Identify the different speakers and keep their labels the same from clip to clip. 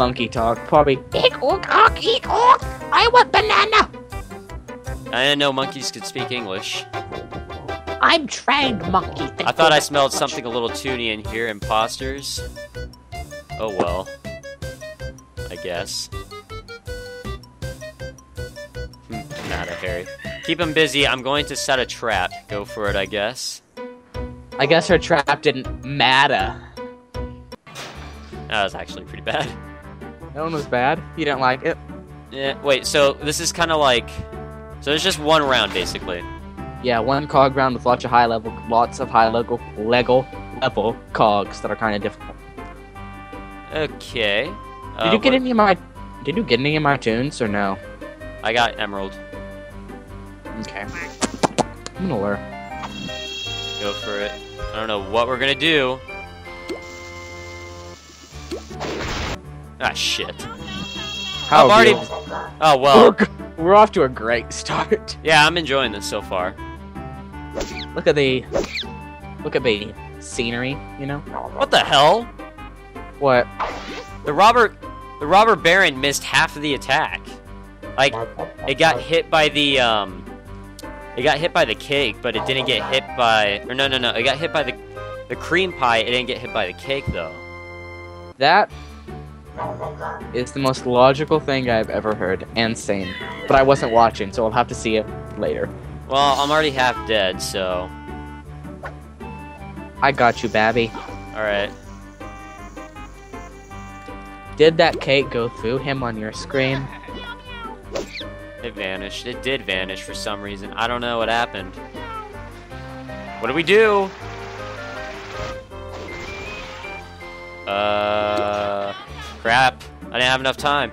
Speaker 1: monkey talk. Probably.
Speaker 2: Eek, ook, ook, eek, ook. I want banana.
Speaker 3: I didn't know monkeys could speak English.
Speaker 2: I'm trained monkey. Thank
Speaker 3: I thought I smelled
Speaker 2: much.
Speaker 3: something a little toony in here. Imposters. Oh well. I guess. Hmm, Not a Harry. Keep him busy. I'm going to set a trap. Go for it, I guess.
Speaker 1: I guess her trap didn't matter.
Speaker 3: That was actually pretty bad.
Speaker 1: That one was bad. You didn't like it.
Speaker 3: Yeah. Wait. So this is kind of like. So there's just one round basically.
Speaker 1: Yeah, one cog round with lots of high level, lots of high level, Lego level cogs that are kind of difficult.
Speaker 3: Okay.
Speaker 1: Did
Speaker 3: Uh,
Speaker 1: you get
Speaker 3: what-
Speaker 1: any of my? Did you get any of my tunes or no?
Speaker 3: I got emerald.
Speaker 1: Okay. I'm gonna learn.
Speaker 3: Go for it. I don't know what we're gonna do. Ah shit.
Speaker 1: How
Speaker 3: I'm already.
Speaker 1: have you-
Speaker 3: Oh
Speaker 1: We're,
Speaker 3: well.
Speaker 1: we're off to a great start.
Speaker 3: Yeah, I'm enjoying this so far.
Speaker 1: Look at the, look at the scenery. You know
Speaker 3: What the hell?
Speaker 1: what?
Speaker 3: The Robert, the Robber Baron missed half of the attack. Like, it got hit by the um, it got hit by the cake, but it didn't get hit by. Or no, no, no, it got hit by the the cream pie. It didn't get hit by the cake though.
Speaker 1: That is the most logical thing I've ever heard, and sane. But I wasn't watching, so I'll have to see it later.
Speaker 3: Well, I'm already half dead, so
Speaker 1: I got you, Babby.
Speaker 3: all right.
Speaker 1: Did that cake go through him on your screen?
Speaker 3: It vanished. It did vanish for some reason. I don't know what happened. What do we do? Uh, crap. I didn't have enough time.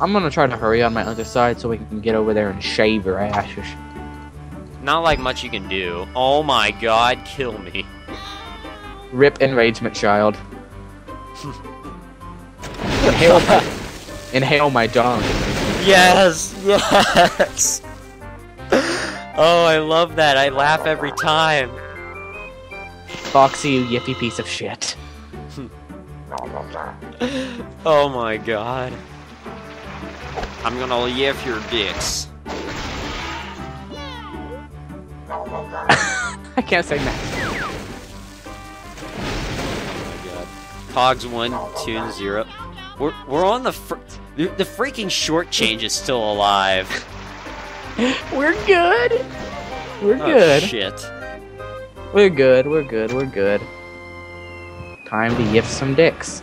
Speaker 1: I'm gonna try to hurry on my other side so we can get over there and shave her ashes.
Speaker 3: Not like much you can do. Oh my god, kill me.
Speaker 1: Rip enragement child. inhale, my, inhale my dong.
Speaker 3: Yes, yes. oh, I love that. I laugh every time.
Speaker 1: Foxy, you yippy piece of shit.
Speaker 3: Oh my god. I'm gonna yiff your dicks.
Speaker 1: I can't say that.
Speaker 3: Oh my god. Cogs one, two, and zero. We're we're on the fr- the, the freaking short change is still alive.
Speaker 1: We're good. We're
Speaker 3: Oh,
Speaker 1: good.
Speaker 3: shit.
Speaker 1: We're good. We're good. We're good. Time to yiff some dicks.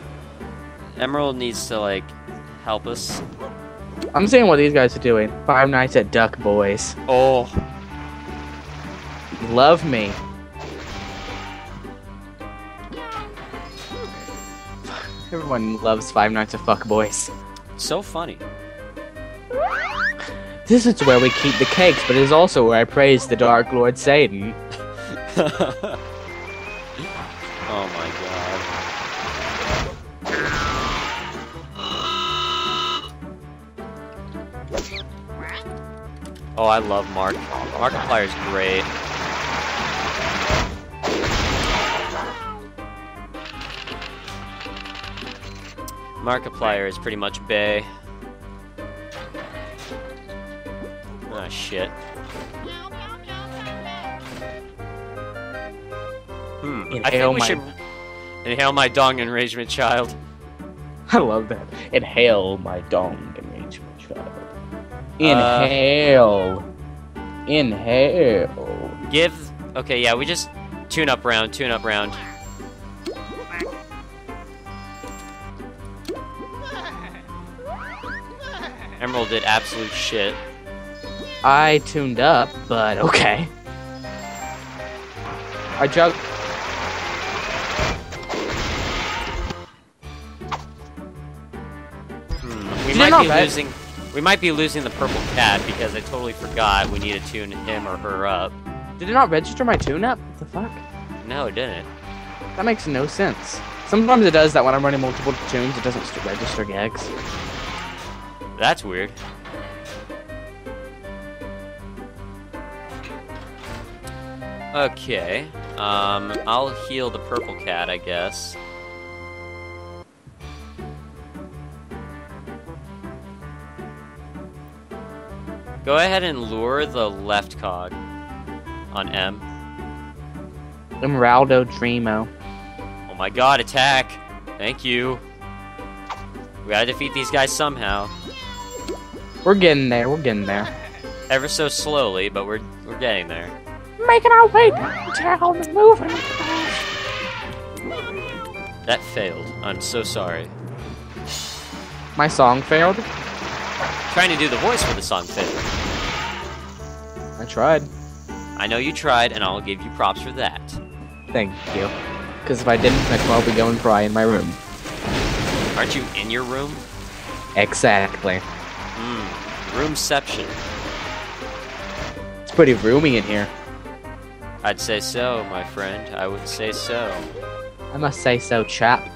Speaker 3: Emerald needs to like help us.
Speaker 1: I'm seeing what these guys are doing. Five Nights at Duck Boys.
Speaker 3: Oh,
Speaker 1: Love me. Everyone loves Five Nights at Fuck Boys.
Speaker 3: so funny.
Speaker 1: This is where we keep the cakes, but it is also where I praise the Dark Lord Satan.
Speaker 3: oh my god. Oh, I love Mark. Markiplier's great. Markiplier is pretty much Bay. Ah, shit.
Speaker 1: Inhale
Speaker 3: think we
Speaker 1: my-
Speaker 3: should inhale my dong enragement child.
Speaker 1: I love that. Inhale my dong enragement child.
Speaker 3: Uh,
Speaker 1: Inhale. Inhale.
Speaker 3: Give. Okay, yeah, we just tune up round, tune up round. Emerald did absolute shit.
Speaker 1: I tuned up, but okay. I jug.
Speaker 3: Might
Speaker 1: not
Speaker 3: be
Speaker 1: red?
Speaker 3: losing. We might be losing the purple cat because I totally forgot we need to tune him or her up.
Speaker 1: Did it not register my tune up? What the fuck?
Speaker 3: No, it didn't.
Speaker 1: That makes no sense. Sometimes it does that when I'm running multiple tunes, it doesn't register gags.
Speaker 3: That's weird. Okay. Um, I'll heal the purple cat, I guess. Go ahead and lure the left cog on M.
Speaker 1: Emeraldo Dreamo.
Speaker 3: Oh my god, attack! Thank you. We gotta defeat these guys somehow.
Speaker 1: We're getting there. We're getting there.
Speaker 3: Ever so slowly, but we're we're getting there.
Speaker 2: Making our way downtown and moving.
Speaker 3: That failed. I'm so sorry.
Speaker 1: My song failed.
Speaker 3: Trying to do the voice for the song failed.
Speaker 1: I tried.
Speaker 3: I know you tried, and I'll give you props for that.
Speaker 1: Thank you. Because if I didn't, I'd probably go and cry in my room.
Speaker 3: Aren't you in your room?
Speaker 1: Exactly.
Speaker 3: Mmm. Roomception.
Speaker 1: It's pretty roomy in here.
Speaker 3: I'd say so, my friend. I would say so.
Speaker 1: I must say so, chap.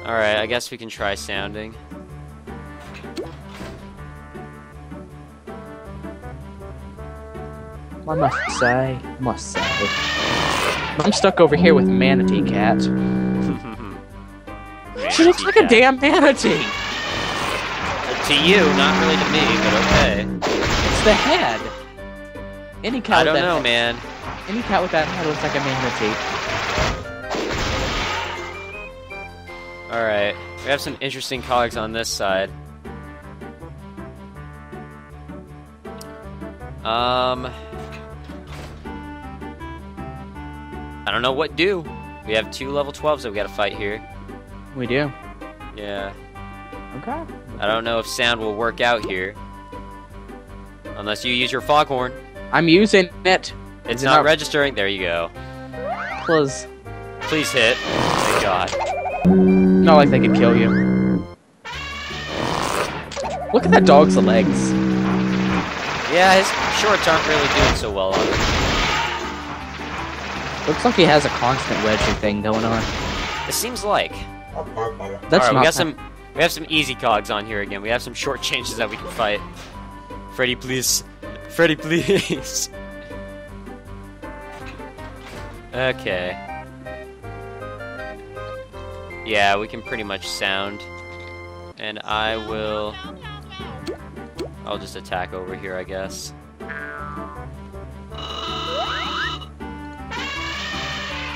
Speaker 3: Alright, I guess we can try sounding.
Speaker 1: I must say, must say. I'm stuck over here with Manatee Cat. She looks like a damn manatee.
Speaker 3: To you, not really to me, but okay.
Speaker 1: It's the head. Any cat
Speaker 3: I
Speaker 1: with
Speaker 3: don't
Speaker 1: that
Speaker 3: know,
Speaker 1: head-
Speaker 3: man.
Speaker 1: Any cat with that head looks like a manatee.
Speaker 3: Alright, we have some interesting cogs on this side. Um... I don't know what do. We have two level 12s that we gotta fight here.
Speaker 1: We do.
Speaker 3: Yeah.
Speaker 1: Okay.
Speaker 3: I don't know if sound will work out here. Unless you use your foghorn.
Speaker 1: I'm using it.
Speaker 3: It's not
Speaker 1: not-
Speaker 3: registering. There you go.
Speaker 1: Plus,
Speaker 3: Please hit. Thank God.
Speaker 1: not like they could kill you. Look at that dog's legs.
Speaker 3: Yeah, his shorts aren't really doing so well on him.
Speaker 1: Looks like he has a constant wedgie thing going on.
Speaker 3: It seems like.
Speaker 1: That's
Speaker 3: Alright, we got some we have some easy cogs on here again. We have some short changes that we can fight. Freddy, please. Freddy, please. okay. Yeah, we can pretty much sound. And I will I'll just attack over here, I guess.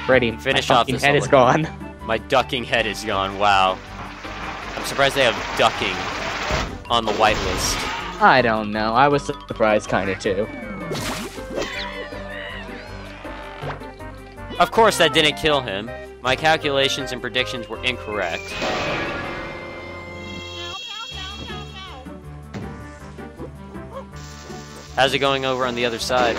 Speaker 1: Freddy.
Speaker 3: Finish off this
Speaker 1: head is gone.
Speaker 3: My ducking head is gone. Wow. I'm surprised they have ducking on the whitelist.
Speaker 1: I don't know. I was surprised kind of too.
Speaker 3: Of course, that didn't kill him. My calculations and predictions were incorrect. How's it going over on the other side?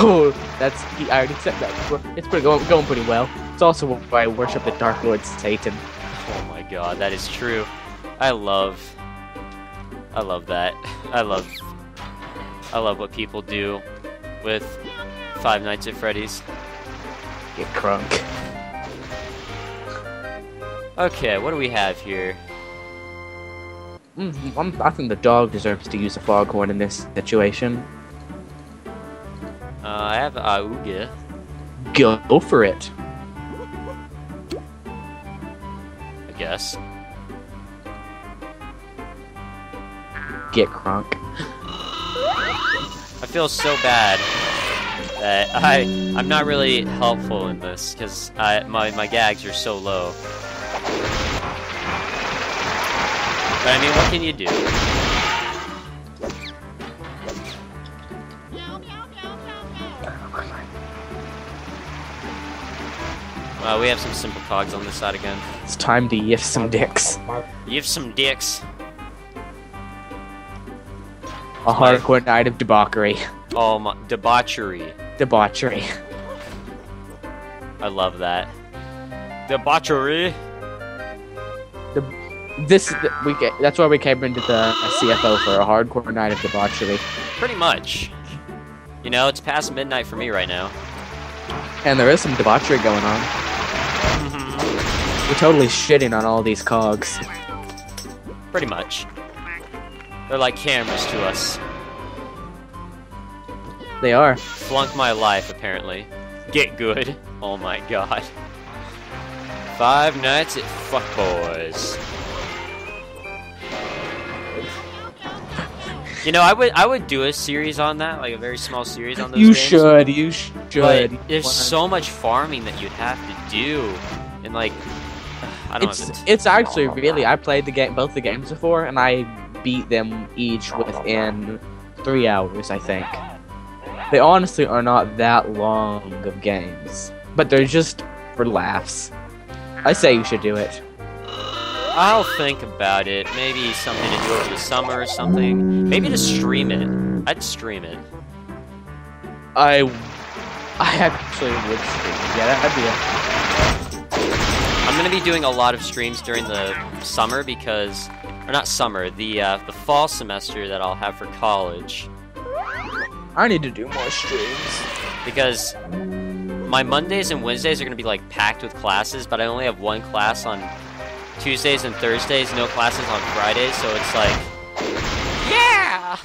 Speaker 1: Oh, that's I already said that. It's pretty going, going pretty well. It's also why I worship the Dark Lord Satan.
Speaker 3: Oh my god, that is true. I love... I love that. I love... I love what people do with Five Nights at Freddy's.
Speaker 1: Get crunk.
Speaker 3: Okay, what do we have here?
Speaker 1: Mm, I'm, I think the dog deserves to use a foghorn in this situation.
Speaker 3: Uh, I have Aoogah.
Speaker 1: Go for it.
Speaker 3: I guess.
Speaker 1: Get crunk.
Speaker 3: I feel so bad that I I'm not really helpful in this because I my my gags are so low. But I mean, what can you do? Well, we have some simple cogs on this side again.
Speaker 1: It's time to yiff some dicks.
Speaker 3: Have some dicks.
Speaker 1: A hardcore night of debauchery.
Speaker 3: Oh my debauchery.
Speaker 1: Debauchery.
Speaker 3: I love that. Debauchery.
Speaker 1: The, This we get. That's why we came into the CFO for a hardcore night of debauchery.
Speaker 3: Pretty much. You know, it's past midnight for me right now.
Speaker 1: And there is some debauchery going on. We're totally shitting on all these cogs.
Speaker 3: Pretty much. They're like cameras to us.
Speaker 1: They are.
Speaker 3: Flunk my life, apparently. Get good. Oh my god. Five nights at Fuck Boys. You know, I would I would do a series on that, like a very small series on those
Speaker 1: You
Speaker 3: games.
Speaker 1: should. You should.
Speaker 3: But there's so much farming that you'd have to do, and like,
Speaker 1: It's.
Speaker 3: If it's,
Speaker 1: actually really. I played the game, both the games before, and I beat them each within three hours. I think. They honestly are not that long of games, but they're just for laughs. I say you should do it.
Speaker 3: I'll think about it. Maybe something to do over the summer or something. Maybe to stream it. I'd stream it.
Speaker 1: I, I actually would stream. Yeah, that'd be a
Speaker 3: I'm gonna be doing a lot of streams during the summer because, or not summer, the uh, the fall semester that I'll have for college.
Speaker 1: I need to do more streams.
Speaker 3: because my Mondays and Wednesdays are gonna be like packed with classes, but I only have one class on Tuesdays and Thursdays, no classes on Fridays, so it's like, yeah.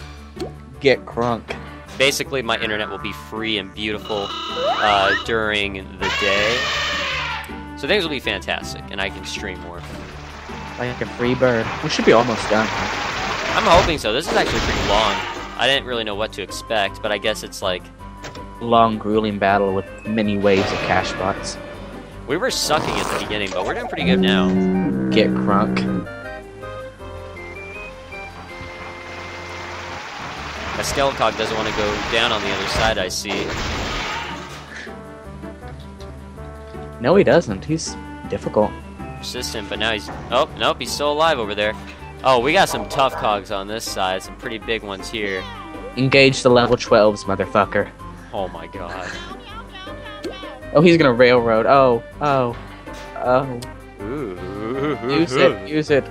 Speaker 1: Get crunk.
Speaker 3: Basically, my internet will be free and beautiful uh, during the day, so things will be fantastic, and I can stream more.
Speaker 1: Like a free bird. We should be almost done.
Speaker 3: I'm hoping so. This is actually pretty long. I didn't really know what to expect, but I guess it's like
Speaker 1: Long, grueling battle with many waves of cash bots.
Speaker 3: we were sucking at the beginning, but we're doing pretty good now.
Speaker 1: Get crunk.
Speaker 3: A Skelecog doesn't want to go down on the other side, I see.
Speaker 1: No, he doesn't. He's difficult.
Speaker 3: Persistent, but now he's... Oh, nope, he's still alive over there. Oh, we got some tough cogs on this side, some pretty big ones here.
Speaker 1: Engage the level 12s, motherfucker.
Speaker 3: Oh my god.
Speaker 1: Oh, he's gonna railroad. Oh, oh, oh.
Speaker 3: Ooh.
Speaker 1: Use it, use it.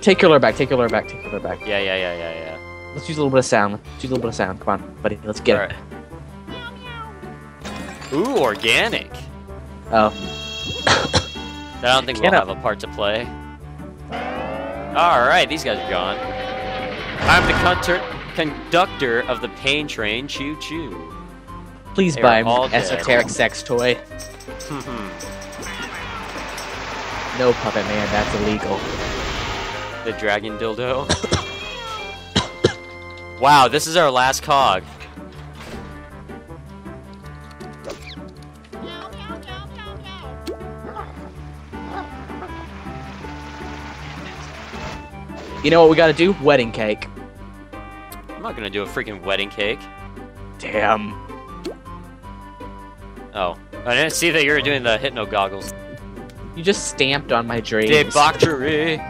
Speaker 1: Take your lure back, take your lure back, take your lure back.
Speaker 3: Yeah, yeah, yeah, yeah, yeah.
Speaker 1: Let's use a little bit of sound. Let's use a little bit of sound. Come on, buddy. Let's get it.
Speaker 3: Ooh, organic.
Speaker 1: Oh,
Speaker 3: I don't think we'll have a part to play. Alright, these guys are gone. I'm the conductor of the pain train, choo choo.
Speaker 1: please
Speaker 3: They
Speaker 1: buy an esoteric sex toy. Mm-hmm. No, Puppet Man, that's illegal.
Speaker 3: the dragon dildo. wow, this is our last cog.
Speaker 1: You know what we gotta do? Wedding cake.
Speaker 3: I'm not gonna do a freaking wedding cake.
Speaker 1: Damn.
Speaker 3: Oh, I didn't see that you were doing the hypno goggles.
Speaker 1: You just stamped on my dreams.
Speaker 3: Debauchery.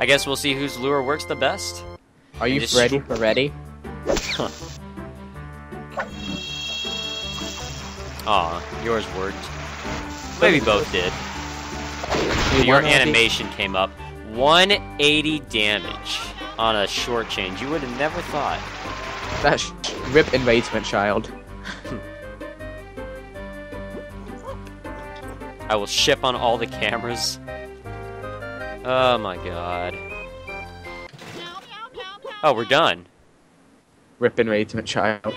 Speaker 3: I guess we'll see whose lure works the best.
Speaker 1: Are you ready for ready?
Speaker 3: Aw, yours worked. Maybe both did. Your animation came up. 180 damage on a short change. You would have never thought.
Speaker 1: That rip enragement child.
Speaker 3: I will ship on all the cameras. Oh my god. Oh, we're done.
Speaker 1: Rip enragement child.